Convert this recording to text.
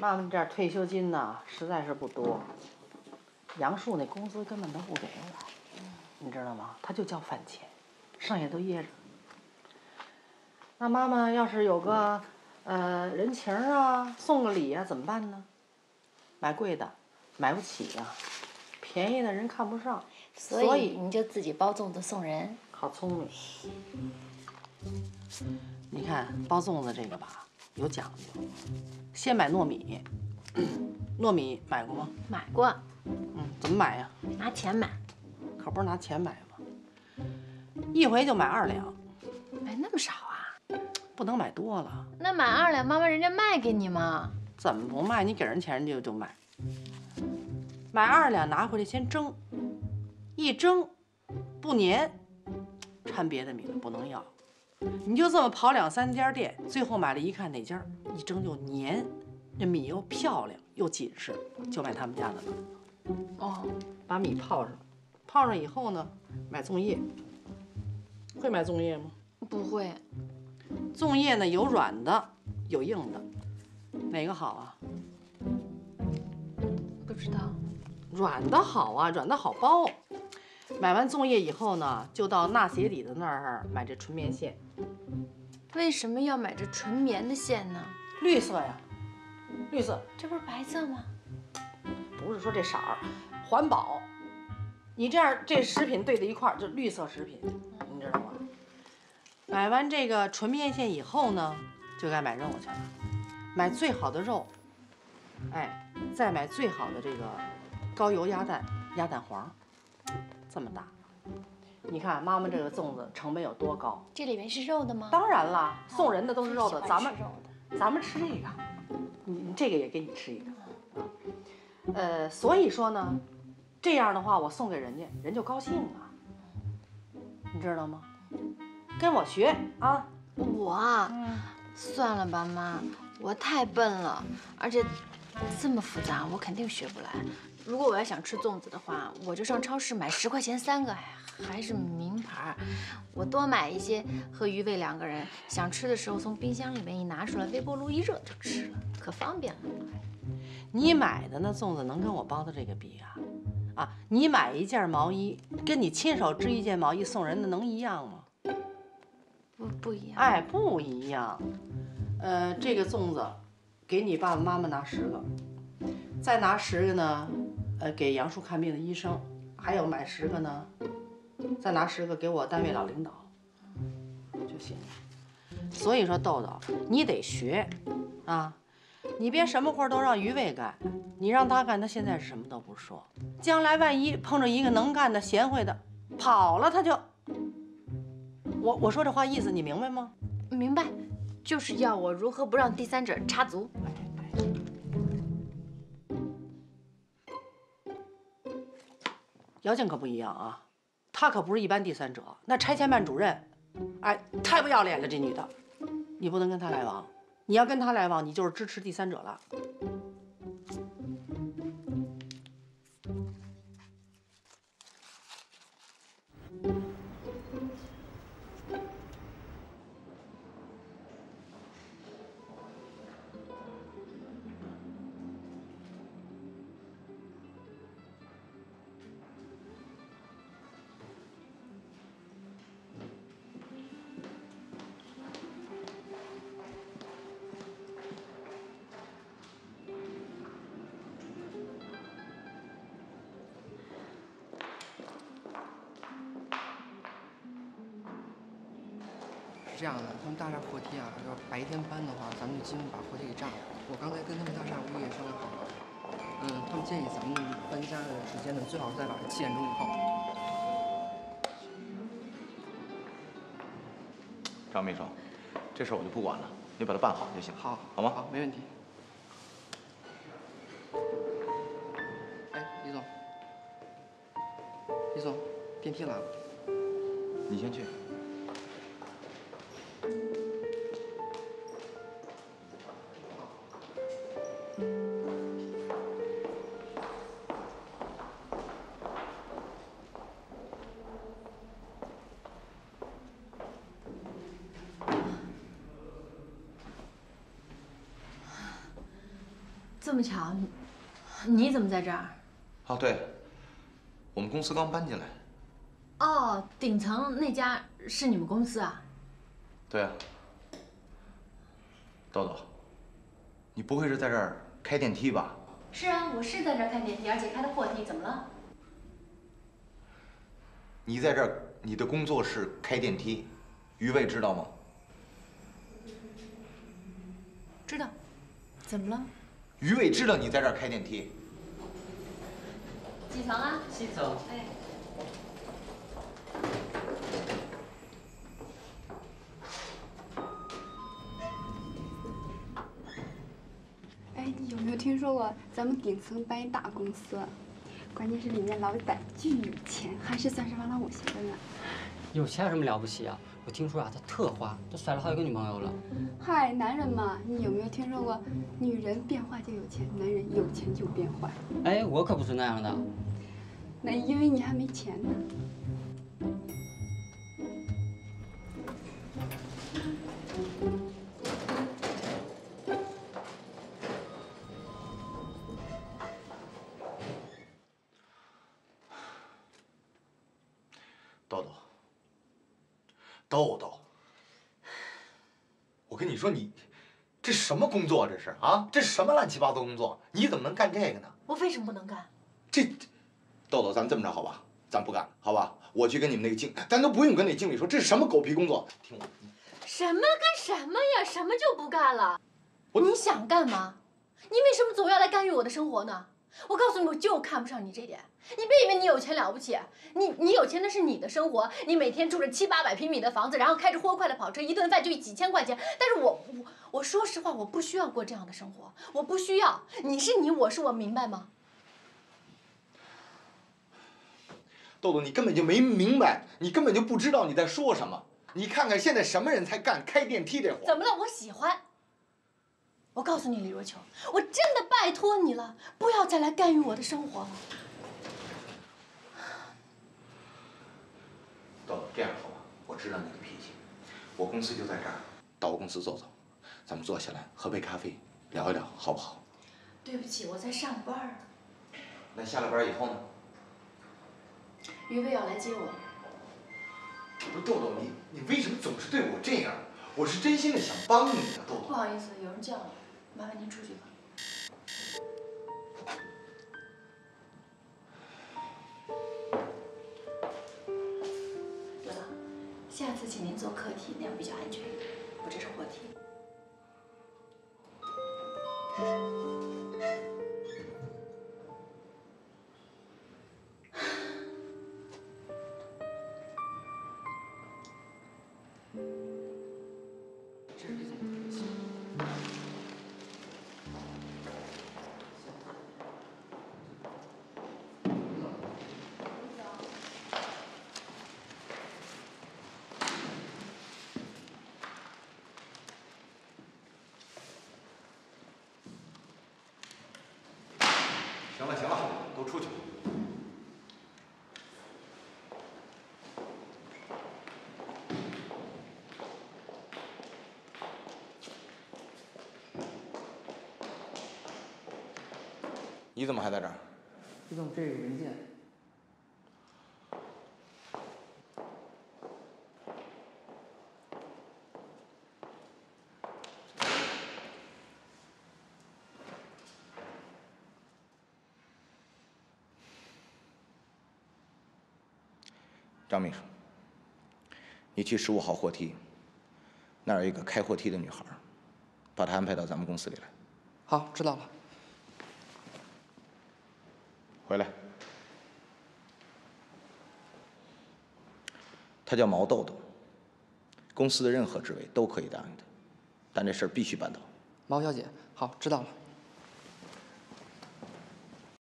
妈妈这点退休金呢，实在是不多。杨树那工资根本都不给我，你知道吗？他就交饭钱，剩下都掖着。那妈妈要是有个呃人情啊，送个礼啊，怎么办呢？买贵的，买不起呀、便宜的人看不上，所以你就自己包粽子送人。好聪明。你看包粽子这个吧，有讲究，先买糯米。糯米买过吗？买过，嗯，怎么买呀？拿钱买，可不是拿钱买吗？一回就买二两，买那么少啊？不能买多了。那买二两，妈妈人家卖给你吗？怎么不卖？你给人钱，人家就就卖。买二两拿回来先蒸，一蒸不粘，掺别的米了不能要。你就这么跑两三家店，最后买了一看哪家一蒸就粘，这米又漂亮又紧实，就买他们家的了。哦，把米泡上，泡上以后呢，买粽叶。会买粽叶吗？不会，粽叶呢有软的，有硬的，哪个好啊？不知道。软的好啊，软的好包。买完粽叶以后呢，就到纳鞋底的那儿买这纯棉线，为什么要买这纯棉的线呢？绿色呀，绿色，这不是白色吗？不是说这色儿，环保。你这样这食品对在一块儿就绿色食品，你知道吗？买完这个纯棉线以后呢，就该买肉去了，买最好的肉，哎，再买最好的这个高油鸭蛋，鸭蛋黄，这么大。你看妈妈这个粽子成本有多高？这里面是肉的吗？当然了，送人的都是肉的，咱们。咱们吃这个，你你这个也给你吃一个，啊，呃，所以说呢，这样的话我送给人家，人就高兴啊，你知道吗？跟我学啊，我啊，算了吧，妈，我太笨了，而且这么复杂，我肯定学不来。如果我要想吃粽子的话，我就上超市买十块钱三个，哎还是名牌。我多买一些，和于伟两个人想吃的时候，从冰箱里面一拿出来，微波炉一热就吃了，可方便了。你买的那粽子能跟我包的这个比啊？啊，你买一件毛衣，跟你亲手织一件毛衣送人的能一样吗？不不一样。哎，不一样。呃，这个粽子，给你爸爸妈妈拿十个，再拿十个呢，呃，给杨树看病的医生，还有买十个呢，再拿十个给我单位老领导就行了。所以说，豆豆，你得学啊，你别什么活都让于卫干，你让他干，他现在是什么都不说，将来万一碰着一个能干的、贤惠的，跑了他就，我我说这话意思你明白吗？明白，就是要我如何不让第三者插足。姚静可不一样啊，她可不是一般第三者，那拆迁办主任，哎，太不要脸了，这女的，你不能跟她来往，你要跟她来往，你就是支持第三者了。这样的，他们大厦货梯啊，要白天搬的话，咱们就尽量把货梯给炸了。我刚才跟他们大厦物业商量好了，嗯，他们建议咱们搬家的时间呢，最好是在晚上七点钟以后。张秘书，这事儿我就不管了，你把它办好就行。好，好吗？好，没问题。哎，李总，李总，电梯来了。你先去。这么巧，你怎么在这儿？哦，对，我们公司刚搬进来。哦，顶层那家是你们公司啊？对啊。豆豆，你不会是在这儿开电梯吧？是啊，我是在这儿开电梯，而且开的货梯，怎么了？你在这儿，你的工作是开电梯，于卫知道吗？知道。怎么了？于伟知道你在这儿开电梯。几层啊？七层。哎。哎，你有没有听说过咱们顶层搬一大公司？关键是里面老板巨有钱，还是钻石王老五型的呢。有钱有什么了不起啊？我听说啊，他特花，都甩了好几个女朋友了。嗨，男人嘛，你有没有听说过，女人变坏就有钱，男人有钱就变坏？哎，我可不是那样的。那因为你还没钱呢。豆豆，我跟你说，你这什么工作？这是啊？这是什么乱七八糟工作？你怎么能干这个呢？我为什么不能干？这，豆豆，咱们这么着好吧？咱不干了，好吧？我去跟你们那个经，咱都不用跟那经理说，这是什么狗屁工作？听我，什么跟什么呀？什么就不干了？你想干嘛？你为什么总要来干预我的生活呢？我告诉你，我就看不上你这点。你别以为你有钱了不起，你你有钱那是你的生活，你每天住着七八百平米的房子，然后开着欢快的跑车，一顿饭就几千块钱。但是我我我说实话，我不需要过这样的生活，我不需要。你是你，我是我，明白吗？豆豆，你根本就没明白，你根本就不知道你在说什么。你看看现在什么人才干开电梯这活？怎么了？我喜欢。我告诉你，李若秋，我真的拜托你了，不要再来干预我的生活了。豆豆，这样好吧，我知道你的脾气，我公司就在这儿，到我公司走走，咱们坐下来喝杯咖啡，聊一聊，好不好？对不起，我在上班。那下了班以后呢？于卫要来接我。不是豆豆，你你为什么总是对我这样？我是真心的想帮你的，豆豆。不好意思，有人叫我，麻烦您出去吧。对了，下次请您坐客梯，那样比较安全一点。我这是货梯。你怎么还在这儿？移动这个文件。张秘书，你去十五号货梯，那儿有一个开货梯的女孩，把她安排到咱们公司里来。好，知道了。回来。他叫毛豆豆，公司的任何职位都可以答应他，但这事儿必须办到。毛小姐，好，知道了。